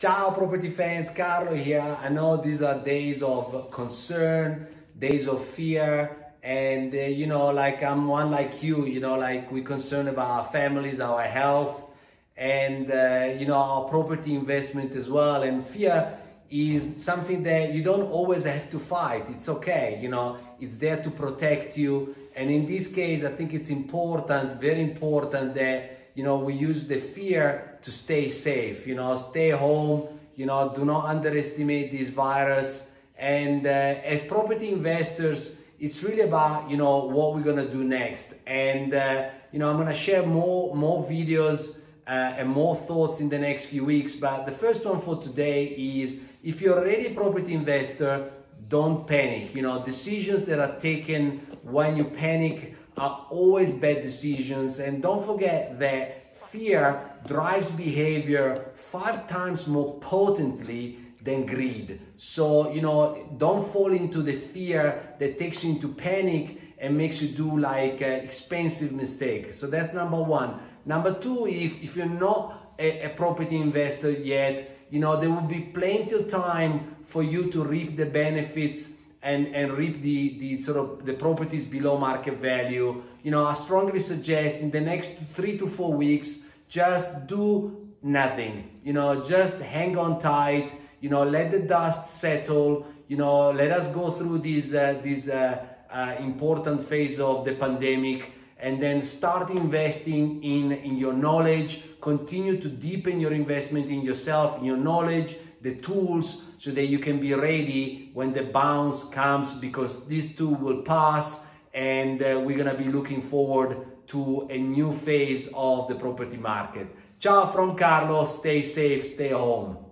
Ciao property fans, Carlo here. I know these are days of concern, days of fear, and uh, you know, like I'm one like you, you know, like we're concerned about our families, our health, and uh, you know, our property investment as well. And fear is something that you don't always have to fight. It's okay, you know, it's there to protect you. And in this case, I think it's important, very important that you know, we use the fear to stay safe, you know, stay home, you know, do not underestimate this virus. And uh, as property investors, it's really about, you know, what we're gonna do next. And, uh, you know, I'm gonna share more, more videos uh, and more thoughts in the next few weeks. But the first one for today is if you're already a property investor, don't panic. You know, decisions that are taken when you panic are always bad decisions. And don't forget that fear drives behavior five times more potently than greed. So, you know, don't fall into the fear that takes you into panic and makes you do like an expensive mistake. So that's number one. Number two, if, if you're not a, a property investor yet, you know, there will be plenty of time for you to reap the benefits and, and reap the, the sort of the properties below market value. You know, I strongly suggest in the next three to four weeks, just do nothing. You know, just hang on tight, you know, let the dust settle, you know, let us go through this, uh, this uh, uh, important phase of the pandemic and then start investing in, in your knowledge, continue to deepen your investment in yourself, in your knowledge, the tools, so that you can be ready when the bounce comes because these too will pass and uh, we're gonna be looking forward to a new phase of the property market. Ciao from Carlo, stay safe, stay home.